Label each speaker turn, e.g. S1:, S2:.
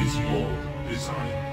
S1: is your design.